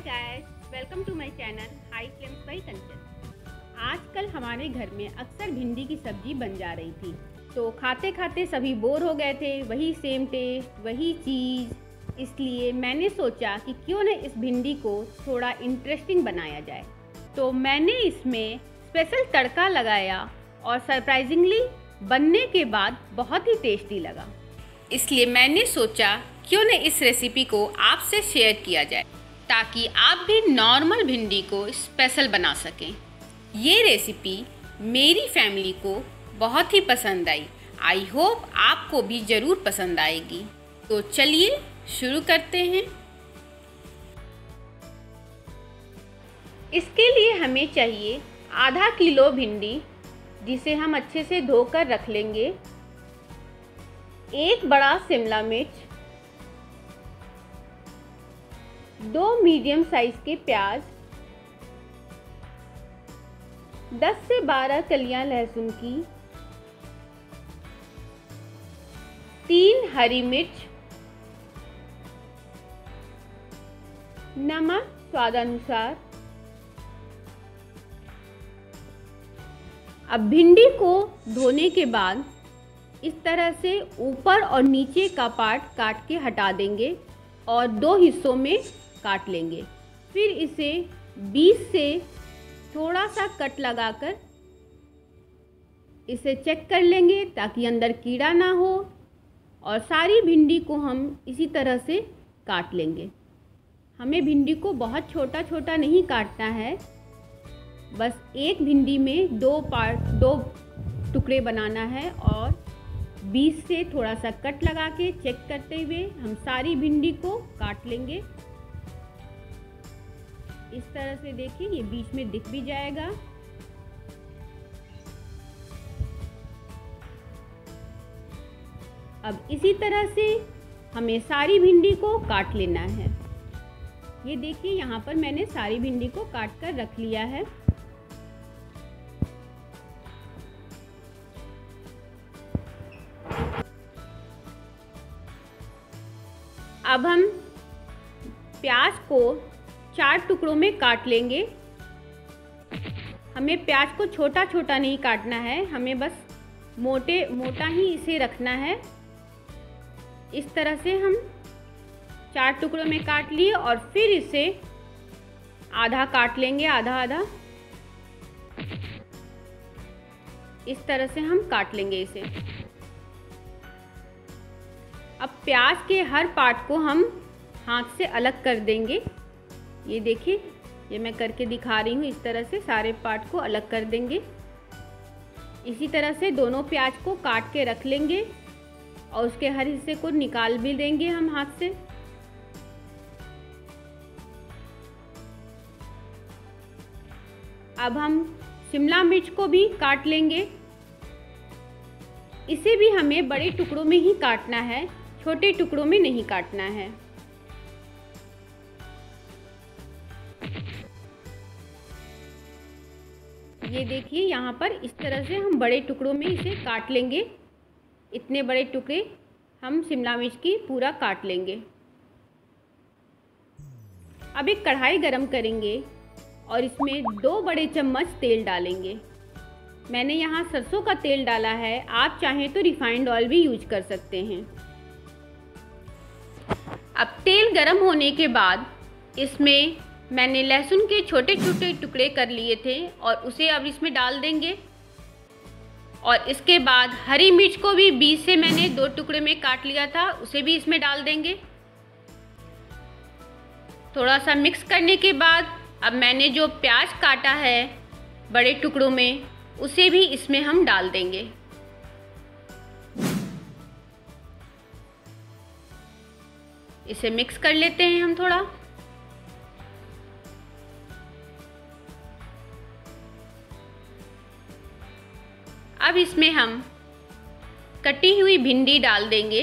Guys welcome to my channel High Flames by Kanchan आजकल हमारे घर में अक्सर भिंडी की सब्ज़ी बन जा रही थी। तो खाते खाते सभी बोर हो गए थे, वही सेम टेस्ट वही चीज़ इसलिए मैंने सोचा कि क्यों न इस भिंडी को थोड़ा इंटरेस्टिंग बनाया जाए। तो मैंने इसमें स्पेशल तड़का लगाया और सरप्राइजिंगली बनने के बाद बहुत ही टेस्टी लगा। इसलिए मैंने सोचा क्यों न इस रेसिपी को आपसे शेयर किया जाए। ताकि आप भी नॉर्मल भिंडी को स्पेशल बना सकें। ये रेसिपी मेरी फैमिली को बहुत ही पसंद आई। आई होप आपको भी ज़रूर पसंद आएगी। तो चलिए शुरू करते हैं। इसके लिए हमें चाहिए आधा किलो भिंडी, जिसे हम अच्छे से धोकर रख लेंगे। एक बड़ा शिमला मिर्च दो मीडियम साइज़ के प्याज 10 से 12 कलियाँ लहसुन की, तीन हरी मिर्च, नमक स्वादानुसार अब भिंडी को धोने के बाद इस तरह से ऊपर और नीचे का पार्ट काट के हटा देंगे और दो हिस्सों में काट लेंगे। फिर इसे बीच से थोड़ा सा कट लगाकर इसे चेक कर लेंगे ताकि अंदर कीड़ा ना हो और सारी भिंडी को हम इसी तरह से काट लेंगे। हमें भिंडी को बहुत छोटा छोटा नहीं काटना है। बस एक भिंडी में दो पार्ट दो टुकड़े बनाना है और बीच से थोड़ा सा कट लगा के चेक करते हुए हम सारी भिंडी को काट लेंगे। इस तरह से देखिए, ये बीच में दिख भी जाएगा। अब इसी तरह से हमें सारी भिंडी को काट लेना है। ये देखिए, यहाँ पर मैंने सारी भिंडी को काट कर रख लिया है। अब हम प्याज को चार टुकड़ों में काट लेंगे। हमें प्याज को छोटा छोटा नहीं काटना है, हमें बस मोटे, मोटा ही इसे रखना है। इस तरह से हम चार टुकड़ों में काट लिए और फिर इसे आधा काट लेंगे आधा आधा इस तरह से हम काट लेंगे इसे। अब प्याज के हर पार्ट को हम हाथ से अलग कर देंगे। ये देखिए, ये मैं करके दिखा रही हूँ, इस तरह से सारे पार्ट को अलग कर देंगे। इसी तरह से दोनों प्याज को काट के रख लेंगे और उसके हर हिस्से को निकाल भी देंगे हम हाथ से। अब हम शिमला मिर्च को भी काट लेंगे। इसे भी हमें बड़े टुकड़ों में ही काटना है, छोटे टुकड़ों में नहीं काटना है। ये देखिए, यहाँ पर इस तरह से हम बड़े टुकड़ों में इसे काट लेंगे। इतने बड़े टुकड़े हम शिमला मिर्च की पूरा काट लेंगे। अब एक कढ़ाई गरम करेंगे और इसमें दो बड़े चम्मच तेल डालेंगे। मैंने यहाँ सरसों का तेल डाला है, आप चाहें तो रिफाइंड ऑयल भी यूज़ कर सकते हैं। अब तेल गरम होने के बाद इसमें मैंने लहसुन के छोटे छोटे टुकड़े कर लिए थे और उसे अब इसमें डाल देंगे। और इसके बाद हरी मिर्च को भी बीज से मैंने दो टुकड़े में काट लिया था, उसे भी इसमें डाल देंगे। थोड़ा सा मिक्स करने के बाद अब मैंने जो प्याज काटा है बड़े टुकड़ों में, उसे भी इसमें हम डाल देंगे। इसे मिक्स कर लेते हैं हम थोड़ा। अब इसमें हम कटी हुई भिंडी डाल देंगे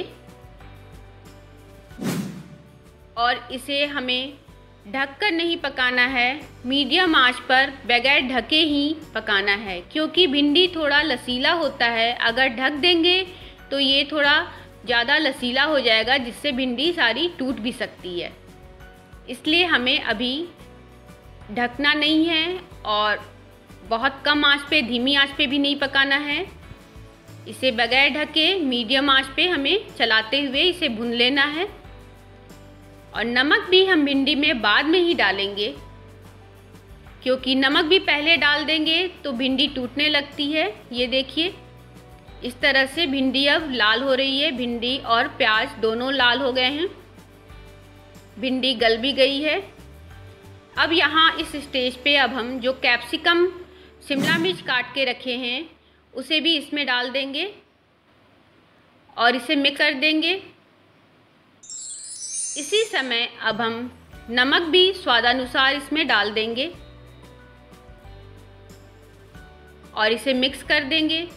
और इसे हमें ढककर नहीं पकाना है। मीडियम आँच पर बगैर ढके ही पकाना है, क्योंकि भिंडी थोड़ा लसीला होता है। अगर ढक देंगे तो ये थोड़ा ज़्यादा लसीला हो जाएगा, जिससे भिंडी सारी टूट भी सकती है। इसलिए हमें अभी ढकना नहीं है और बहुत कम आँच पे, धीमी आँच पे भी नहीं पकाना है। इसे बगैर ढके, मीडियम आँच पे हमें चलाते हुए इसे भून लेना है। और नमक भी हम भिंडी में बाद में ही डालेंगे। क्योंकि नमक भी पहले डाल देंगे तो भिंडी टूटने लगती है। ये देखिए, इस तरह से भिंडी अब लाल हो रही है। भिंडी और प्याज दोनों लाल हो गए हैं। भिंडी गल भी गई है। अब यहाँ इस स्टेज पे अब हम जो कैप्सिकम शिमला मिर्च काट के रखे हैं, उसे भी इसमें डाल देंगे और इसे मिक्स कर देंगे। इसी समय अब हम नमक भी स्वादानुसार इसमें डाल देंगे और इसे मिक्स कर देंगे।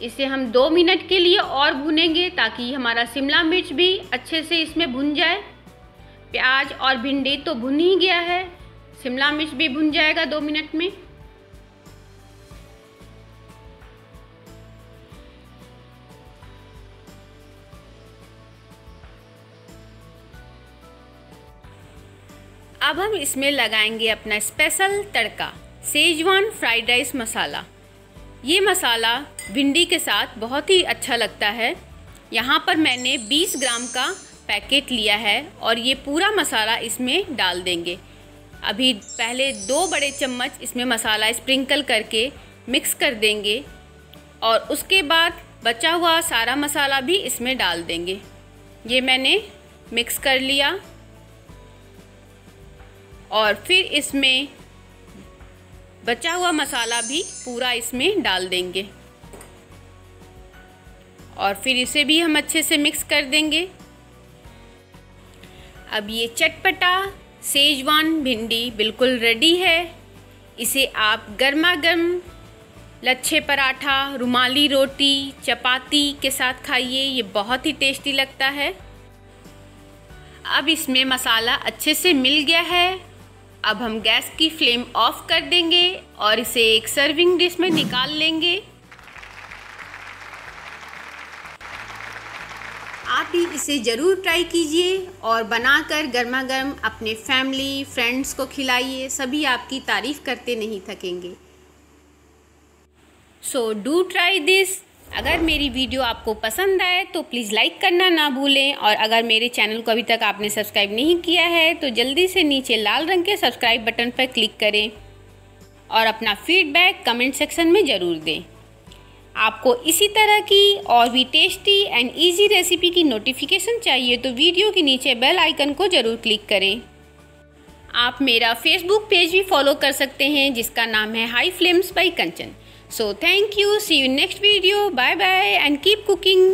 इसे हम दो मिनट के लिए और भुनेंगे ताकि हमारा शिमला मिर्च भी अच्छे से इसमें भुन जाए। प्याज और भिंडी तो भुन ही गया है, शिमला मिर्च भी भुन जाएगा दो मिनट में। अब हम इसमें लगाएँगे अपना स्पेशल तड़का सेजवान फ्राइड राइस मसाला ये मसाला भिंडी के साथ बहुत ही अच्छा लगता है। यहाँ पर मैंने 20 ग्राम का पैकेट लिया है और ये पूरा मसाला इसमें डाल देंगे। अभी पहले दो बड़े चम्मच इसमें मसाला स्प्रिंकल करके मिक्स कर देंगे और उसके बाद बचा हुआ सारा मसाला भी इसमें डाल देंगे। ये मैंने मिक्स कर लिया। और फिर इसमें बचा हुआ मसाला भी पूरा इसमें डाल देंगे। और फिर इसे भी हम अच्छे से मिक्स कर देंगे। अब ये चटपटा सेजवान भिंडी बिल्कुल रेडी है। इसे आप गर्मा गर्म लच्छे पराठा, रुमाली रोटी, चपाती के साथ खाइए, ये बहुत ही टेस्टी लगता है। अब इसमें मसाला अच्छे से मिल गया है। अब हम गैस की फ्लेम ऑफ़ कर देंगे और इसे एक सर्विंग डिश में निकाल लेंगे। आप भी इसे ज़रूर ट्राई कीजिए और बनाकर गर्मा गर्म अपने फैमिली फ्रेंड्स को खिलाइए, सभी आपकी तारीफ़ करते नहीं थकेंगे। सो डू ट्राई दिस अगर मेरी वीडियो आपको पसंद आए तो प्लीज़ लाइक करना ना भूलें और अगर मेरे चैनल को अभी तक आपने सब्सक्राइब नहीं किया है तो जल्दी से नीचे लाल रंग के सब्सक्राइब बटन पर क्लिक करें और अपना फीडबैक कमेंट सेक्शन में ज़रूर दें। आपको इसी तरह की और भी टेस्टी एंड इजी रेसिपी की नोटिफिकेशन चाहिए तो वीडियो के नीचे बेल आइकन को ज़रूर क्लिक करें। आप मेरा फेसबुक पेज भी फॉलो कर सकते हैं, जिसका नाम है High Flames by Kanchan so thank you see you next video bye bye and keep cooking